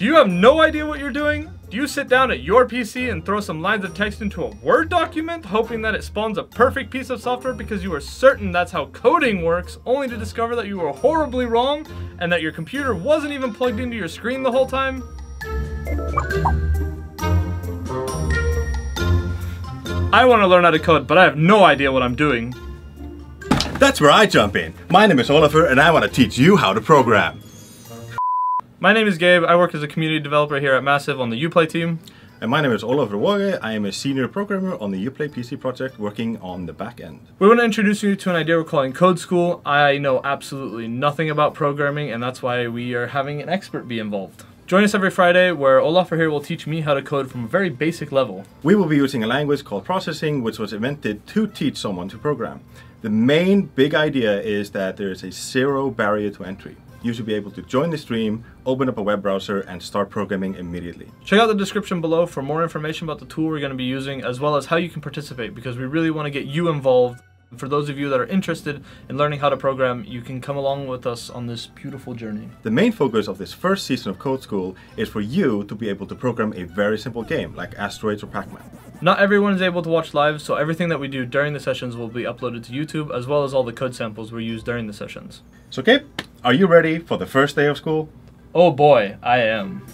Do you have no idea what you're doing? Do you sit down at your PC and throw some lines of text into a Word document, hoping that it spawns a perfect piece of software because you are certain that's how coding works, only to discover that you were horribly wrong and that your computer wasn't even plugged into your screen the whole time? I want to learn how to code, but I have no idea what I'm doing. That's where I jump in. My name is Olafur and I want to teach you how to program. My name is Gabe. I work as a community developer here at Massive on the Uplay team. And my name is Olafur Waage. I am a senior programmer on the Uplay PC project working on the back end. We want to introduce you to an idea we're calling Code School. I know absolutely nothing about programming and that's why we are having an expert be involved. Join us every Friday where Olafur here will teach me how to code from a very basic level. We will be using a language called processing which was invented to teach someone to program. The main big idea is that there is a zero barrier to entry you should be able to join the stream, open up a web browser, and start programming immediately. Check out the description below for more information about the tool we're going to be using, as well as how you can participate, because we really want to get you involved. For those of you that are interested in learning how to program, you can come along with us on this beautiful journey. The main focus of this first season of Code School is for you to be able to program a very simple game, like Asteroids or Pac-Man. Not everyone is able to watch live, so everything that we do during the sessions will be uploaded to YouTube, as well as all the code samples we use during the sessions. So, okay, are you ready for the first day of school? Oh boy, I am.